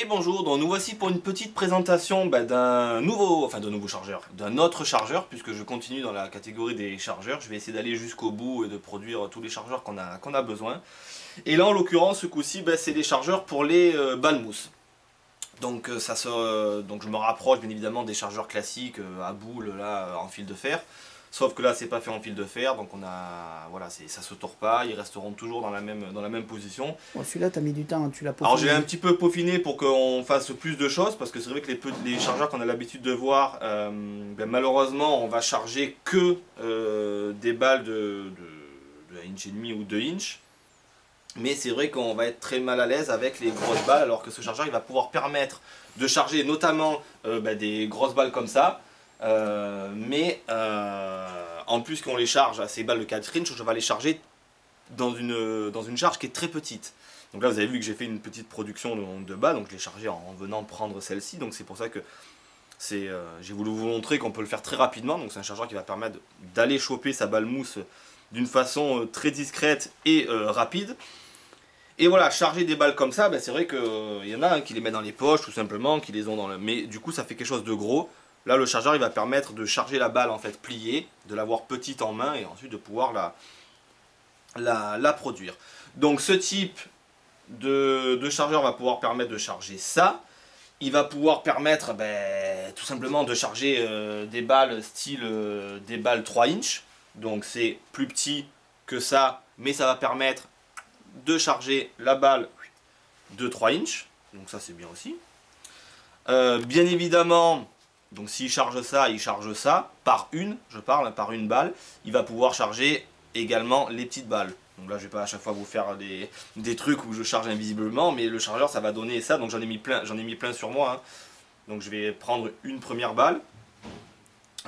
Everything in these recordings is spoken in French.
Et bonjour, donc nous voici pour une petite présentation bah, d'un nouveau, enfin d'un nouveau chargeur, d'un autre chargeur, puisque je continue dans la catégorie des chargeurs. Je vais essayer d'aller jusqu'au bout et de produire tous les chargeurs qu'on a, besoin. Et là, en l'occurrence, ce coup-ci, bah, c'est des chargeurs pour les euh. Donc, euh, ça se, donc je me rapproche bien évidemment des chargeurs classiques euh, à boule là, en fil de fer. Sauf que là, c'est pas fait en fil de fer, donc on a, voilà, ça se tord pas, ils resteront toujours dans la même, dans la même position. Bon, Celui-là, tu as mis du temps, tu l'as peaufiné. Alors j'ai un petit peu peaufiné pour qu'on fasse plus de choses, parce que c'est vrai que les, les chargeurs qu'on a l'habitude de voir, euh, ben, malheureusement, on va charger que euh, des balles de, de, de 1 inch et demi ou 2 inch. Mais c'est vrai qu'on va être très mal à l'aise avec les grosses balles, alors que ce chargeur, il va pouvoir permettre de charger notamment euh, ben, des grosses balles comme ça, euh, mais euh, en plus qu'on les charge à ces balles de 4 inch, je vais les charger dans une, dans une charge qui est très petite. Donc là vous avez vu que j'ai fait une petite production de, de balles, donc je l'ai chargé en, venant prendre celle-ci, donc c'est pour ça que euh, j'ai voulu vous montrer qu'on peut le faire très rapidement, donc c'est un chargeur qui va permettre d'aller choper sa balle mousse d'une façon très discrète et rapide. Et voilà, charger des balles comme ça, ben c'est vrai qu'il y en a qui les met dans les poches tout simplement, qui les ont dans le... Mais du coup ça fait quelque chose de gros. Là, le chargeur, il va permettre de charger la balle en fait pliée, de l'avoir petite en main et ensuite de pouvoir la, produire. Donc, ce type de, chargeur va pouvoir permettre de charger ça. Il va pouvoir permettre ben, tout simplement de charger euh, des balles style euh, des balles 3 inch. Donc, c'est plus petit que ça, mais ça va permettre de charger la balle de 3 inch. Donc, ça, c'est bien aussi. Euh, bien évidemment, donc s'il charge ça, il charge ça, par une, je parle, par une balle, il va pouvoir charger également les petites balles. Donc là je vais pas à chaque fois vous faire des, trucs où je charge invisiblement, mais le chargeur ça va donner ça, donc j'en ai mis plein, j'en ai mis plein sur moi. Hein. Donc je vais prendre une première balle.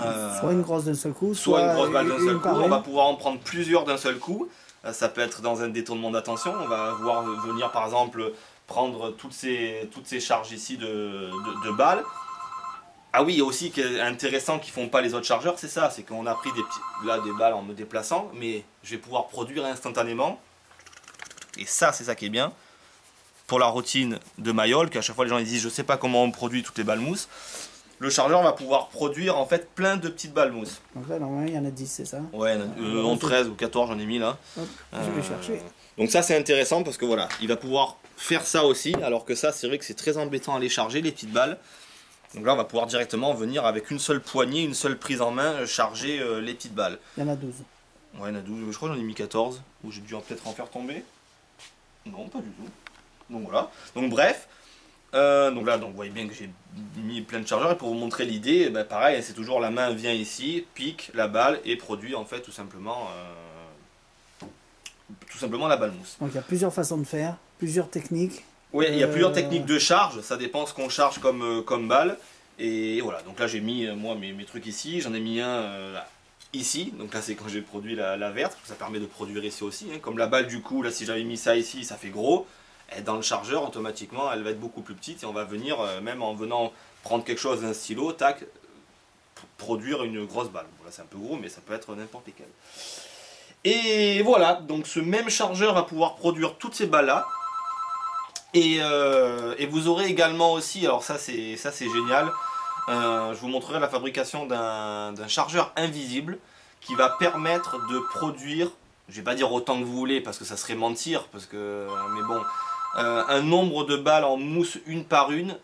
Euh, soit une grosse d'un seul coup, soit, une grosse balle d'un seul coup. On va pouvoir en prendre plusieurs d'un seul coup. Euh, ça peut être dans un détournement d'attention. On va voir venir par exemple prendre toutes ces, toutes ces charges ici de, de balles ah oui, il y a aussi intéressant qu'ils font pas les autres chargeurs, c'est ça, c'est qu'on a pris des, là, des balles en me déplaçant, mais je vais pouvoir produire instantanément. Et ça, c'est ça qui est bien. Pour la routine de Mayol, qu'à chaque fois les gens disent je sais pas comment on produit toutes les balles mousse. Le chargeur va pouvoir produire en fait plein de petites balles mousse. Donc là, normalement, il y en a 10, c'est ça Ouais, il en 13 ou 14, j'en ai mis là. je vais euh, chercher. Donc ça, c'est intéressant parce que voilà, il va pouvoir faire ça aussi, alors que ça, c'est vrai que c'est très embêtant à les charger, les petites balles. Donc là, on va pouvoir directement venir avec une seule poignée, une seule prise en main, charger euh, les petites balles. Il y en a 12. Ouais, il y en a 12. Je crois que j'en ai mis 14. Ou j'ai dû peut-être en faire tomber. Non, pas du tout. Donc voilà. Donc bref. Euh, donc là, donc, vous voyez bien que j'ai mis plein de chargeurs. Et pour vous montrer l'idée, eh ben, pareil, c'est toujours la main vient ici, pique la balle et produit en fait tout simplement, euh, tout simplement la balle mousse. Donc il y a plusieurs façons de faire, plusieurs techniques. Oui, il y a plusieurs euh, techniques de charge, ça dépend ce qu'on charge comme, euh, comme balle. Et voilà, donc là j'ai mis euh, moi mes, mes, trucs ici, j'en ai mis un ici, donc là c'est quand j'ai produit la, verte, ça permet de produire ici aussi. Hein. Comme la balle du coup, là si j'avais mis ça ici, ça fait gros. Et dans le chargeur, automatiquement, elle va être beaucoup plus petite et on va venir, même en venant prendre quelque chose d'un stylo, tac, produire une grosse balle. Voilà, c'est un peu gros, mais ça peut être n'importe quel. Et voilà, donc ce même chargeur va pouvoir produire toutes ces Euh, et, vous aurez également aussi, alors ça c'est ça c'est génial, euh, je vous montrerai la fabrication d'un chargeur invisible qui va permettre de produire, je vais pas dire autant que vous voulez parce que ça serait mentir, parce que mais bon, euh, un nombre de balles en mousse une par une,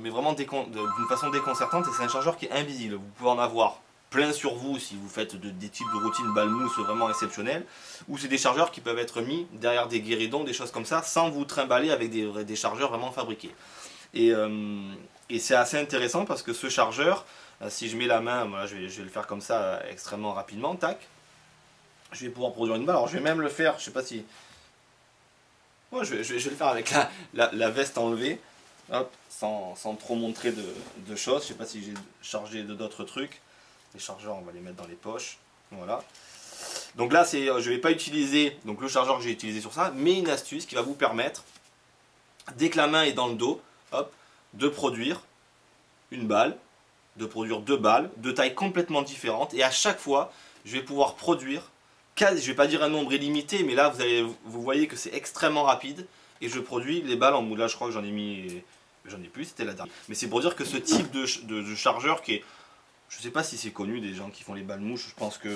mais vraiment d'une façon déconcertante et c'est un chargeur qui est invisible. Vous pouvez en avoir plein sur vous si vous faites des types de routines balmousse vraiment exceptionnels, ou c'est des chargeurs qui peuvent être mis derrière des guéridons, des choses comme ça, sans vous trimballer avec des, chargeurs vraiment fabriqués. Et, euh, et c'est assez intéressant parce que ce chargeur, euh, si je mets la main, voilà, je, vais, le faire comme ça euh, extrêmement rapidement, tac, je vais pouvoir produire une balle. Alors je vais même le faire, je sais pas si... Moi, je, vais, le faire avec la, veste enlevée, hop, sans, trop montrer de, de choses. Je sais pas si j'ai chargé d'autres trucs. Les chargeurs, on va les mettre dans les poches. Voilà. Donc là, c'est, euh, je ne vais pas utiliser donc le chargeur que j'ai utilisé sur ça, mais une astuce qui va vous permettre, dès que la main est dans le dos, hop, de produire une balle, de produire deux balles, de tailles complètement différentes. Et à chaque fois, je vais pouvoir produire, je ne vais pas dire un nombre illimité, mais là, vous, allez, vous voyez que c'est extrêmement rapide. Et je produis les balles en moulage, je crois que j'en ai mis J'en ai plus, c'était la dernière. Mais c'est pour dire que ce type de chargeur qui est. Je sais pas si c'est connu des gens qui font les balles mouches. Je pense que.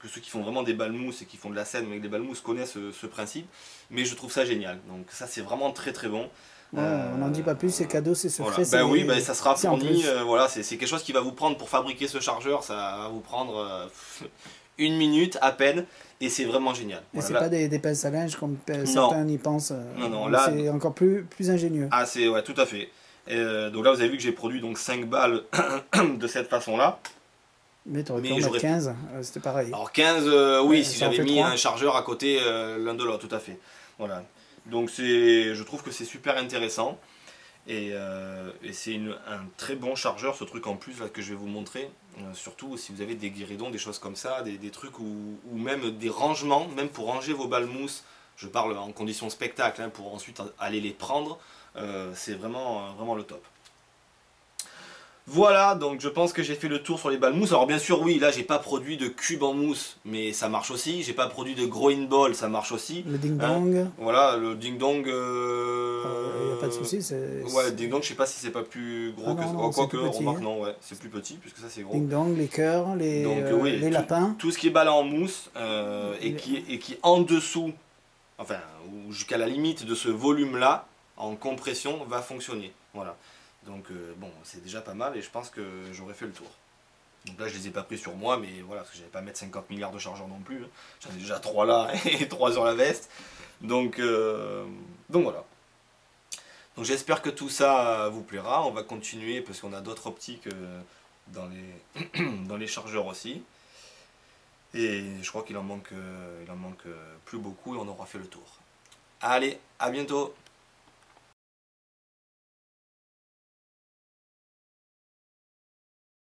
Que ceux qui font vraiment des balles mousses et qui font de la scène avec des balles mousses connaissent ce, ce principe. Mais je trouve ça génial. Donc ça, c'est vraiment très très bon. Ouais, Euh, on n'en dit pas plus, c'est cadeau, c'est secret. Voilà. Ben oui, ben ça sera fourni. euh, voilà, c'est quelque chose qui va vous prendre pour fabriquer ce chargeur. Ça va vous prendre euh, une minute à peine. Et c'est vraiment génial. Et Voilà, c'est pas des, des pinces à linge comme Non. certains y pensent. euh, Non, non, là- C'est encore plus, plus ingénieux. Ah, c'est ouais, tout à fait. Euh, donc là, vous avez vu que j'ai produit donc 5 balles de cette façon-là. Mais tu aurais pu en mettre j'aurais- 15, euh, c'était pareil. Alors 15, euh, oui, Ouais, si j'avais mis un chargeur à côté euh, l'un de l'autre, tout à fait. Voilà. Donc je trouve que c'est super intéressant. Et, et c'est un très bon chargeur, ce truc en plus là, que je vais vous montrer. Surtout si vous avez des guéridons, des choses comme ça, des, des trucs ou ou même des rangements, même pour ranger vos balles mousse. Je parle en condition spectacle, hein, pour ensuite aller les prendre. Euh, c'est vraiment, euh, vraiment le top. Voilà, donc je pense que j'ai fait le tour sur les balles mousse. Alors bien sûr, oui, là j'ai pas produit de cube en mousse, mais ça marche aussi. J'ai pas produit de growing ball, ça marche aussi. Le ding-dong, Voilà, le ding dong. il Euh... n'y a pas de souci. Ouais, ding dong, je sais pas si c'est pas plus gros Ah que non, Oh, petit, remarque, hein. non, ouais, c'est plus petit puisque ça c'est gros. Ding-dong, les cœurs, les, Donc, euh, oui, les tout- lapins. Tout ce qui est balle en mousse euh, et, qui, et qui en dessous, enfin, ou jusqu'à la limite de ce volume-là, en compression, va fonctionner. Voilà. Donc, euh, bon, c'est déjà pas mal et je pense que j'aurais fait le tour. Donc là, je les ai pas pris sur moi, mais voilà, parce que j'avais pas mettre 50 milliards de chargeurs non plus. hein. J'en ai déjà 3 là et 3 sur la veste. Donc, euh, donc voilà. Donc j'espère que tout ça vous plaira. On va continuer parce qu'on a d'autres optiques euh, dans, les dans les chargeurs aussi. Et je crois qu'il en manque, euh, en manque euh, plus beaucoup et on aura fait le tour. Allez, à bientôt